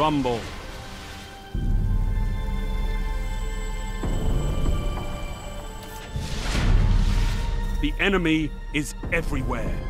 Rumble. The enemy is everywhere.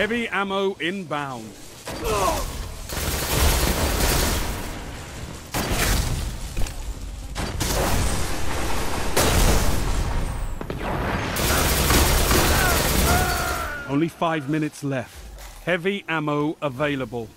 Heavy ammo inbound. Only five minutes left. Heavy ammo available.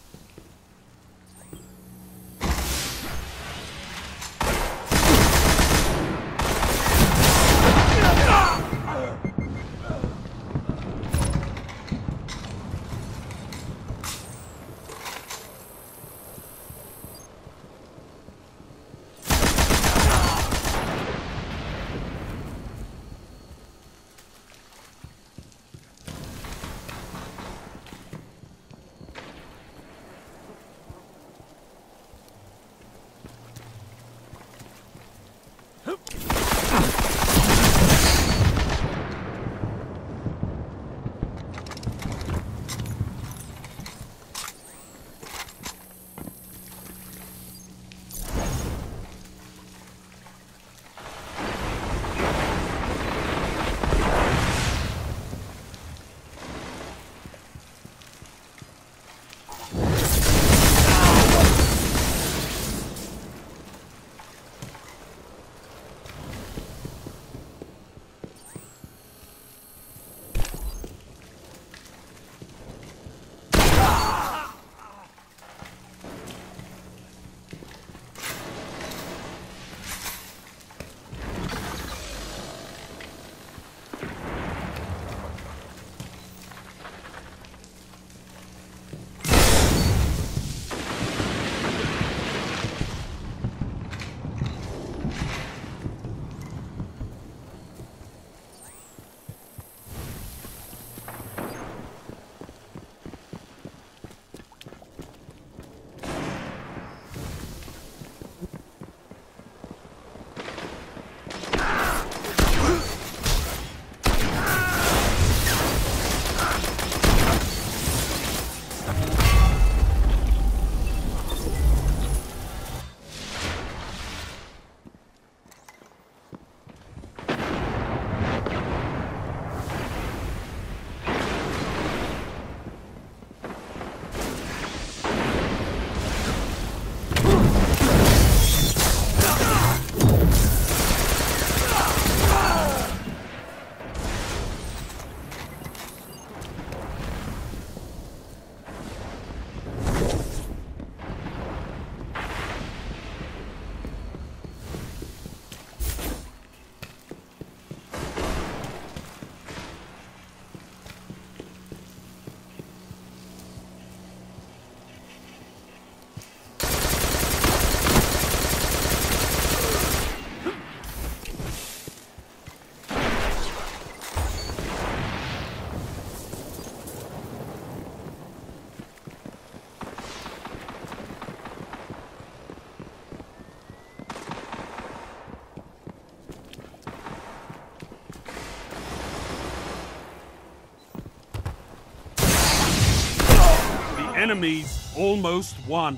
Enemy's almost won.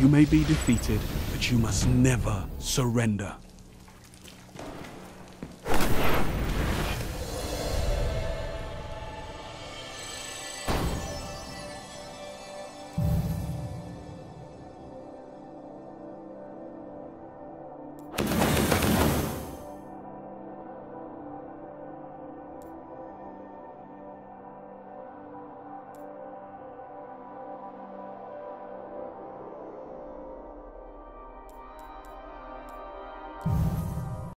You may be defeated, but you must never surrender.